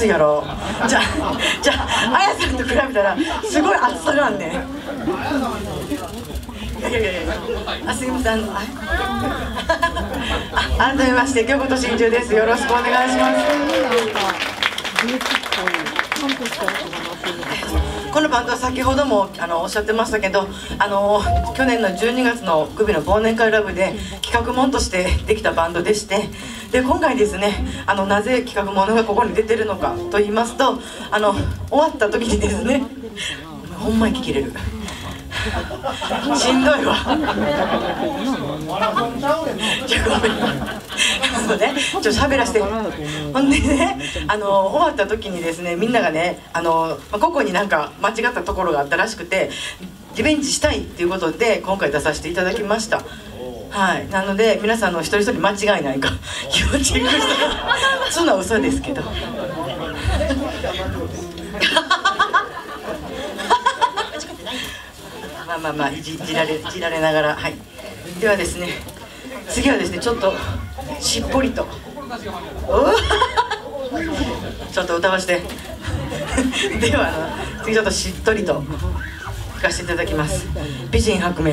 分厚いやろじゃあじゃああやさんと比べたらすごい厚さがあんねん。いやいやいやあすみませんあのあ改めまして京子と真珠です。よろしくお願いします。このバンドは先ほどもあのおっしゃってましたけどあの去年の12月の首の忘年会ラブで企画もんとしてできたバンドでしてで今回ですねあのなぜ企画ものがここに出てるのかと言いますとあの終わった時にですねほんまに聞きれる。しんどいわ。ちょごめん。あのねちょっと喋らせて。ほんでねあの終わった時にですねみんながねあのここになんか間違ったところがあったらしくてリベンジしたいっていうことで今回出させていただきました。はい。なので皆さんの一人一人間違いないか気をチェックして そんな嘘ですけど。まあまあまあいじられいじられながら。はい。ではですね次はですねちょっとしっぽりと。ちょっと歌わして。では次ちょっとしっとりと吹かせていただきます。美人白明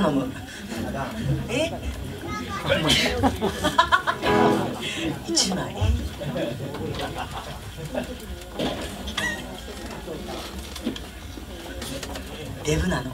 茶飲む。え？一枚。デブなの。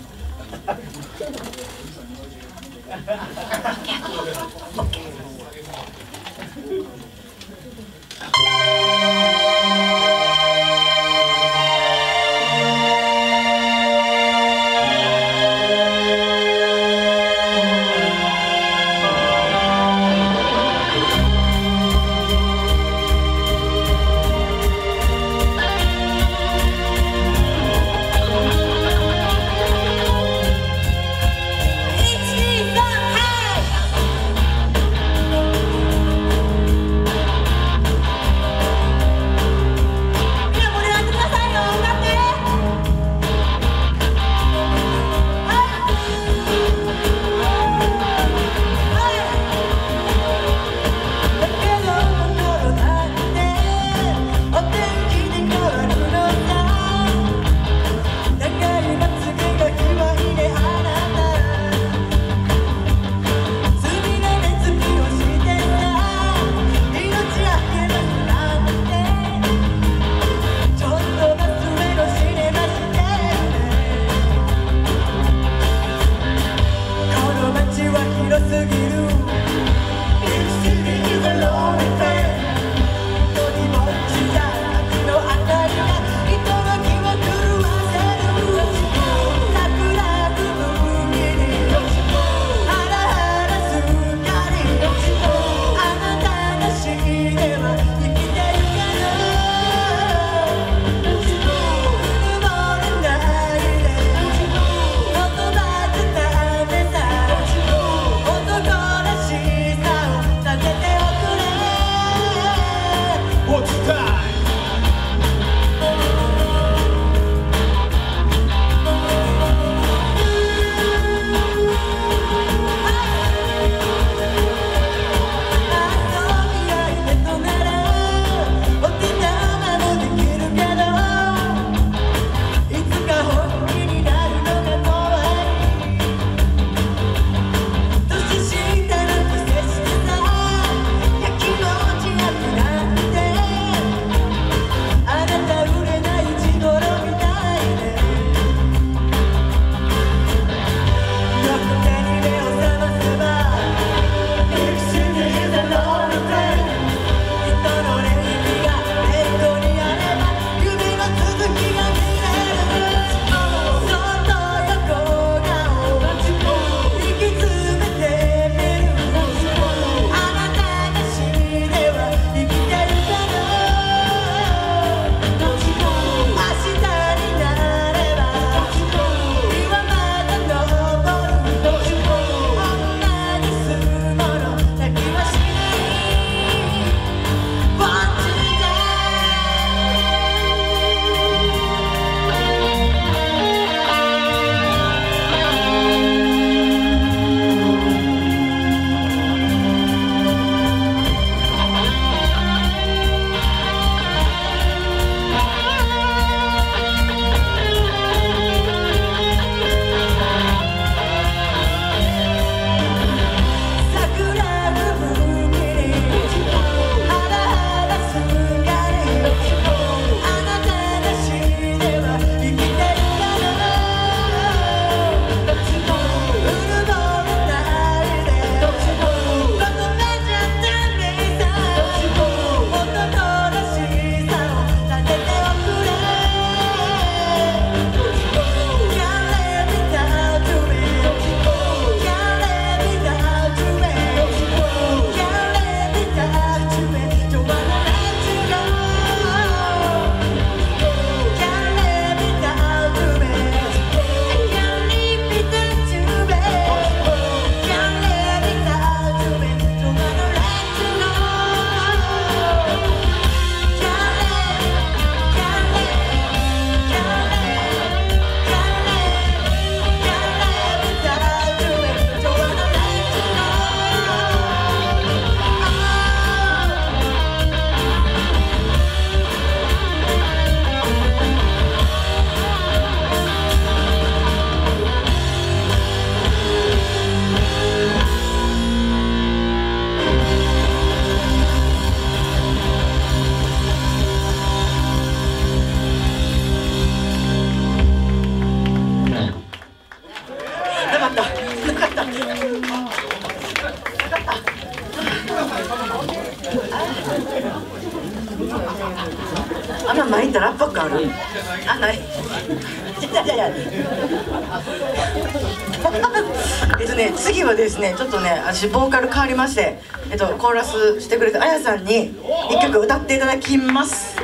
私ボーカル変わりましてえっとコーラスしてくれたあやさんに一曲歌っていただきます。す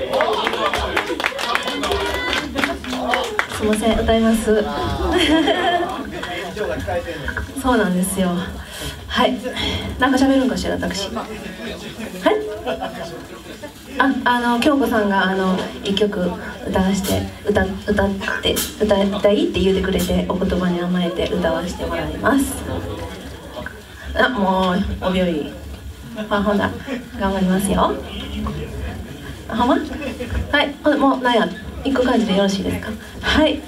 みません歌います。そうなんですよ。はい。なんか喋るんかしら私。はい。ああの京子さんがあの一曲歌わして歌歌って歌いたいって言うてくれてお言葉に甘えて歌わせてもらいますあもうお病院まあほな頑張りますよ。あほんま？はい。ほもうなんや？行く感じでよろしいですか？はい。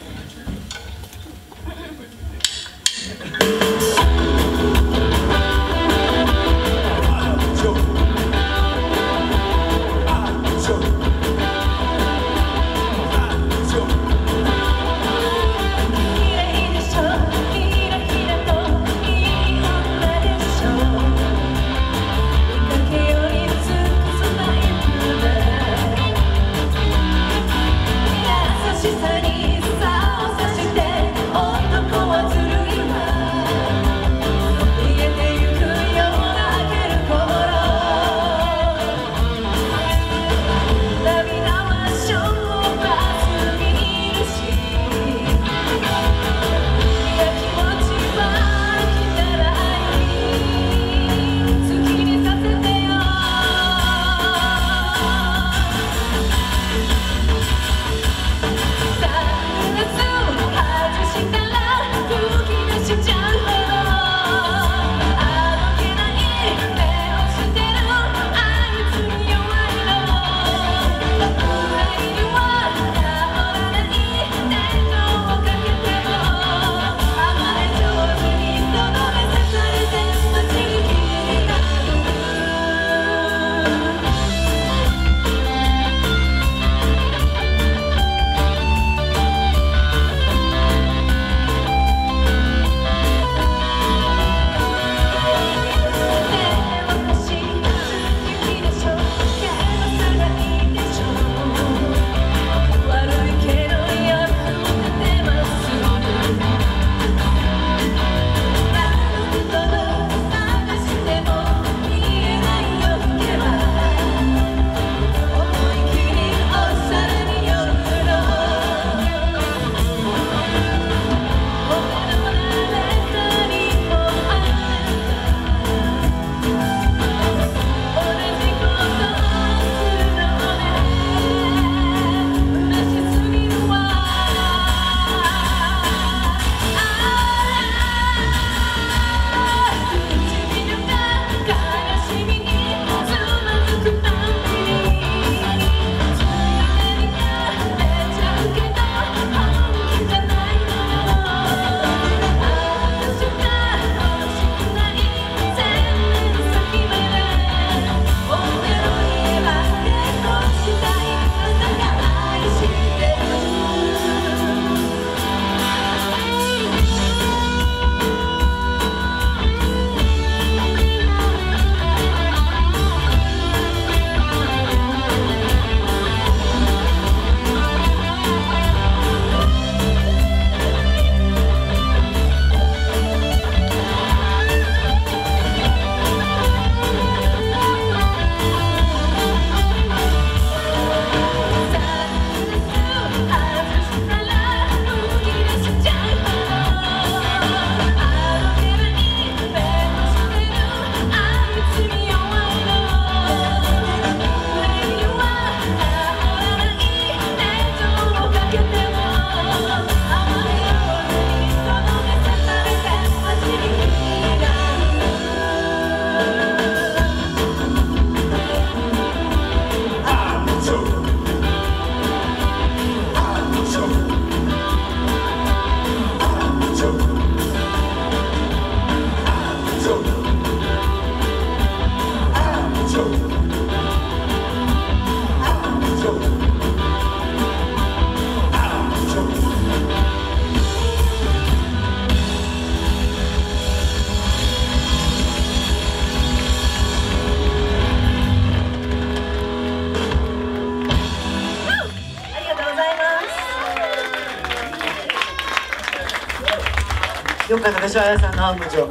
ったでしょあやさんのアーム状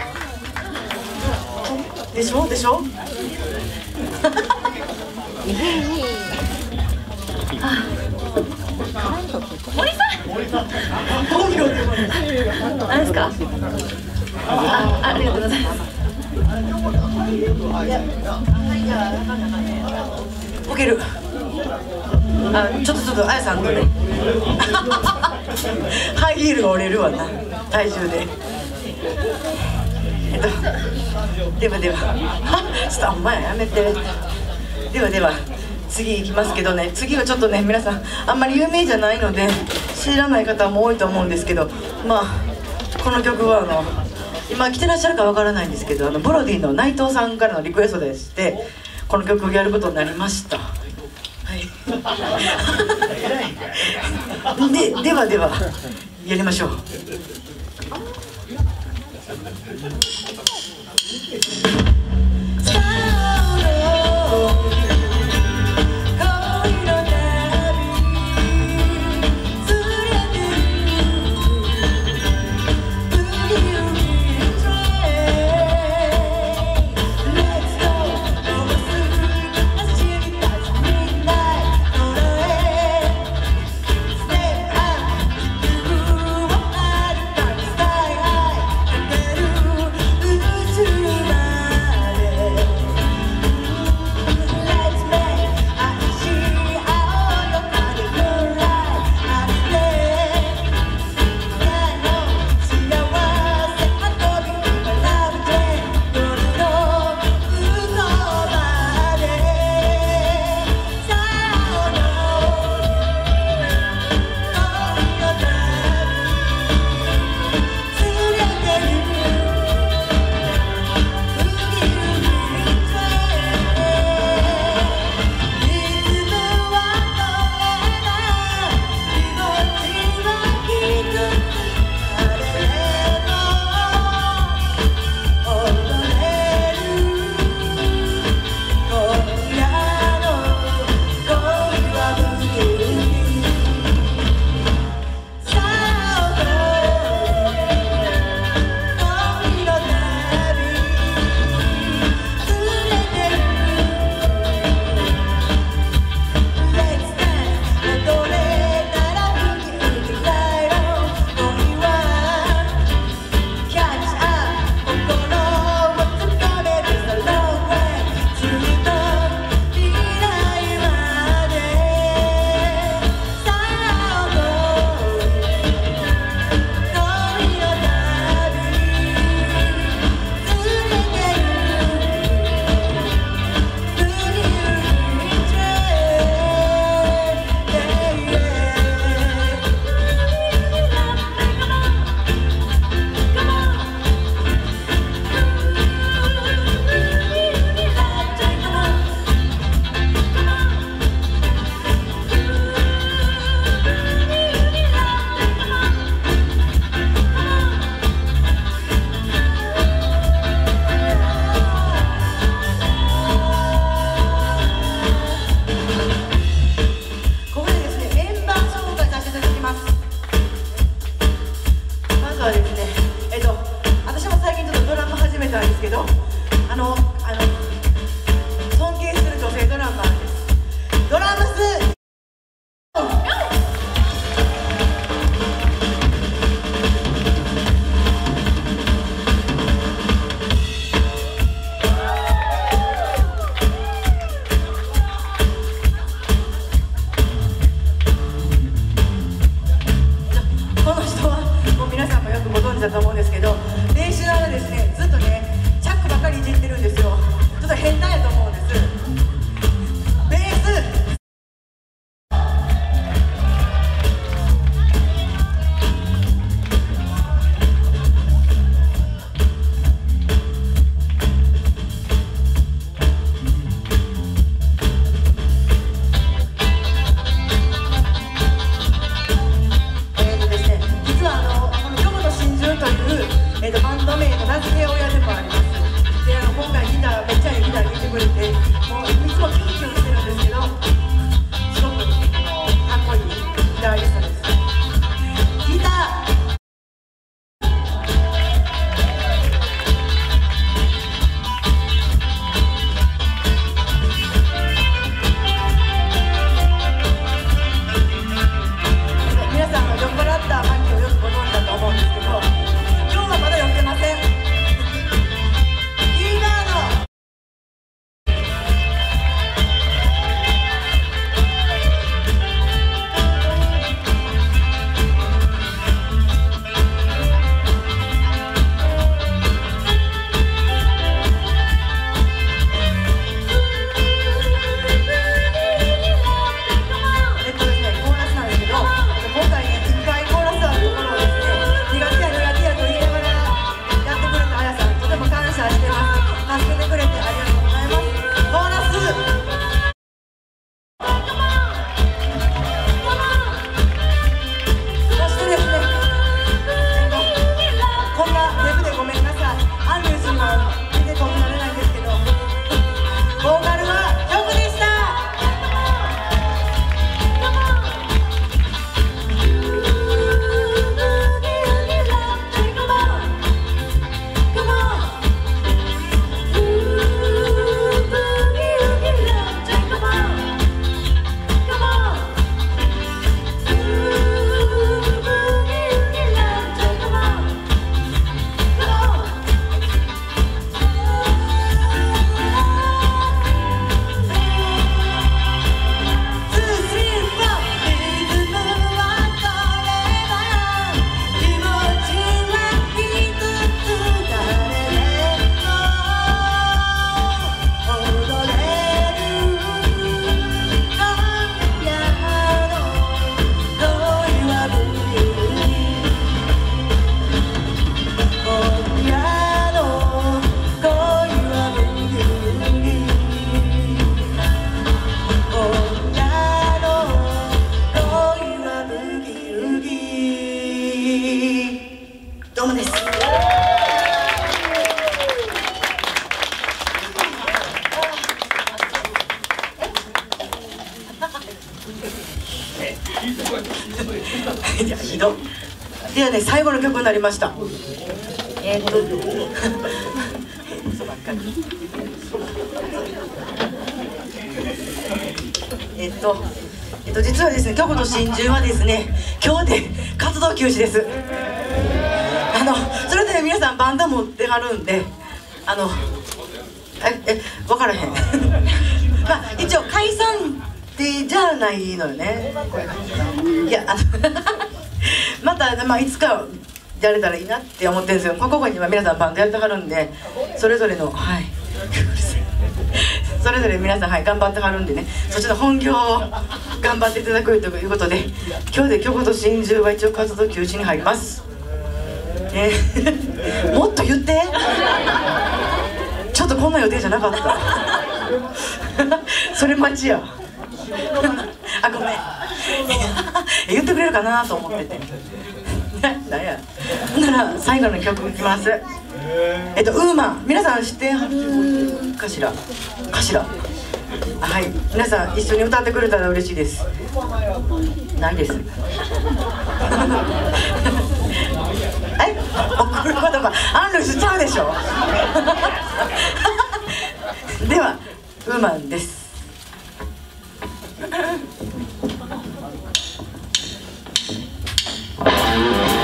でしょ？でしょ？本名で何ですかあありがとうございますボケるあちょっとちょっとあやさん。のねハイヒールが折れるわな体重でえっとではではあちょっとあんまややめて。ではでは次行きますけどね。次はちょっとね皆さんあんまり有名じゃないので知らない方も多いと思うんですけどまあこの曲はあの今来てらっしゃるかわからないんですけどあのボロディの内藤さんからのリクエストでしてこの曲をやることになりました。はい。でではではやりましょう「Thank you. ね最後の曲になりました。えー、っと。えっとえっと実はですね京都真珠はですね今日で活動休止です。あのそれぞれ皆さんバンド持ってはるんであのええ分からへん。まあ一応解散ってじゃないのよね。いやあの また、まあ、いつかやれたらいいなって思ってるんですよ。ここには皆さんバンドやってはるんでそれぞれのはい。それぞれ皆さん、はい、頑張ってはるんでね。そっちの本業を頑張っていただくということで今日で京都真珠は一応活動休止に入ります。えー もっと言って。ちょっとこんな予定じゃなかった。それ待ちや。あごめん。言ってくれるかなと思ってて。何や。なら最後の曲いきます。えっとウーマン。皆さん知ってはるかしら？かしら。はい。皆さん一緒に歌ってくれたら嬉しいです。ないです。はい送る言葉アンルスちゃうでしょ？ではウーマンです「